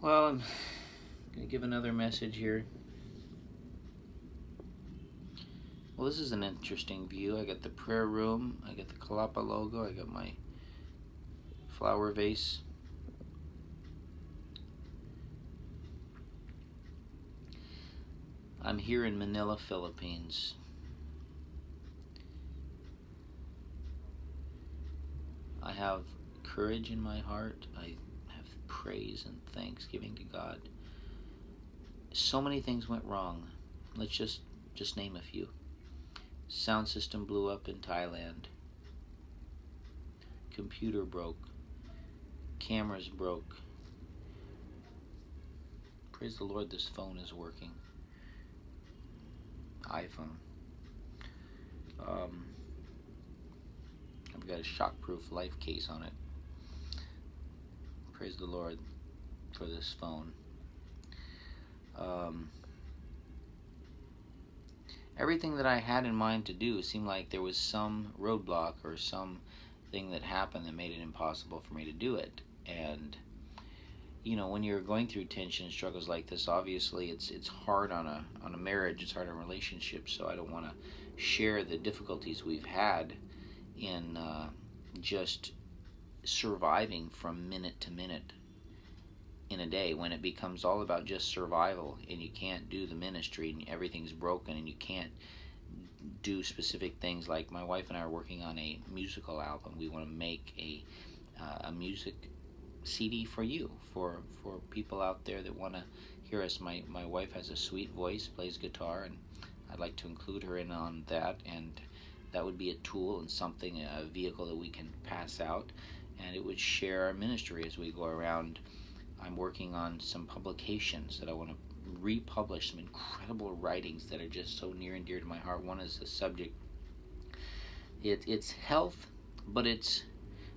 Well, I'm going to give another message here. Well, this is an interesting view. I got the prayer room, I got the Kalapa logo, I got my flower vase. I'm here in Manila, Philippines. I have courage in my heart. I praise and thanksgiving to God. So many things went wrong. Let's just just name a few. Sound system blew up in Thailand. Computer broke. Cameras broke. Praise the Lord, this phone is working. iPhone. Um, I've got a shockproof life case on it. Praise the Lord for this phone. Um, everything that I had in mind to do seemed like there was some roadblock or some thing that happened that made it impossible for me to do it. And you know, when you're going through tension and struggles like this, obviously it's it's hard on a on a marriage, it's hard on relationships. So I don't want to share the difficulties we've had in uh, just surviving from minute to minute in a day when it becomes all about just survival and you can't do the ministry and everything's broken and you can't do specific things like my wife and I are working on a musical album. We want to make a uh, a music CD for you for for people out there that want to hear us. My my wife has a sweet voice, plays guitar, and I'd like to include her in on that and that would be a tool and something a vehicle that we can pass out and it would share our ministry as we go around I'm working on some publications that I want to republish some incredible writings that are just so near and dear to my heart. One is the subject. It, it's health, but it's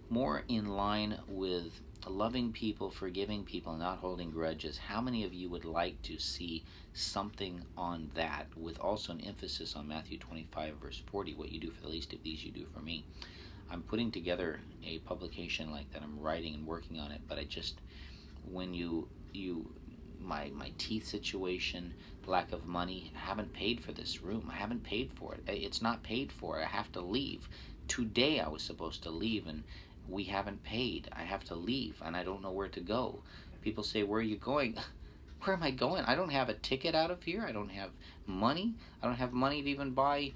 more in line with loving people, forgiving people, not holding grudges. How many of you would like to see something on that with also an emphasis on Matthew 25, verse 40? What you do for the least of these, you do for me. I'm putting together a publication like that. I'm writing and working on it, but I just when you you my my teeth situation, lack of money, I haven't paid for this room. I haven't paid for it. It's not paid for. I have to leave. Today I was supposed to leave and we haven't paid. I have to leave and I don't know where to go. People say, "Where are you going?" Where am I going? I don't have a ticket out of here. I don't have money. I don't have money to even buy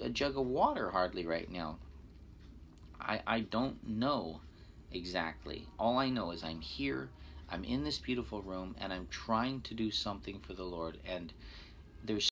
a jug of water hardly right now. I I don't know exactly. All I know is I'm here I'm in this beautiful room and I'm trying to do something for the Lord. And there's